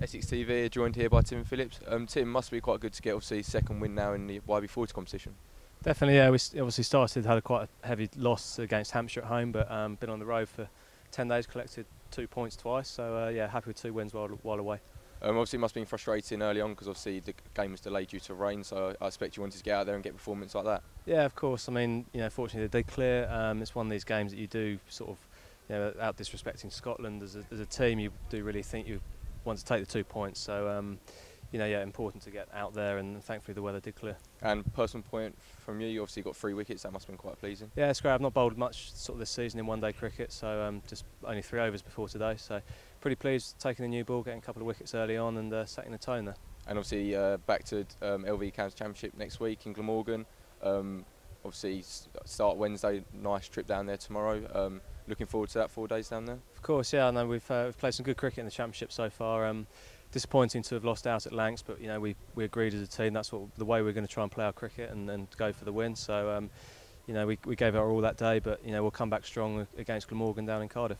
Essex TV, joined here by Tim Phillips. Um, Tim, must be quite good to get obviously second win now in the YB40 competition. Definitely, yeah. We obviously started had a quite a heavy loss against Hampshire at home, but um, been on the road for ten days, collected two points twice. So uh, yeah, happy with two wins while while away. Um, obviously, it must have been frustrating early on because obviously the game was delayed due to rain. So I expect you wanted to get out there and get performance like that. Yeah, of course. I mean, you know, fortunately they did clear. Um, it's one of these games that you do sort of, you know, without disrespecting Scotland as a, as a team, you do really think you want to take the two points. So, um, you know, yeah, important to get out there, and thankfully the weather did clear. And personal point from you, you obviously got three wickets. That must have been quite pleasing. Yeah, it's great. I've not bowled much sort of this season in one-day cricket, so um, just only three overs before today. So, pretty pleased taking the new ball, getting a couple of wickets early on, and uh, setting the tone there. And obviously uh, back to um, LV County Championship next week in Glamorgan. Um, obviously start Wednesday. Nice trip down there tomorrow. Um, looking forward to that four days down there. Of course, yeah. I know we've uh, we've played some good cricket in the championship so far. Um, disappointing to have lost out at Lancs, but you know we we agreed as a team that's what the way we're going to try and play our cricket and, and go for the win. So um, you know we we gave our all that day, but you know we'll come back strong against Glamorgan down in Cardiff.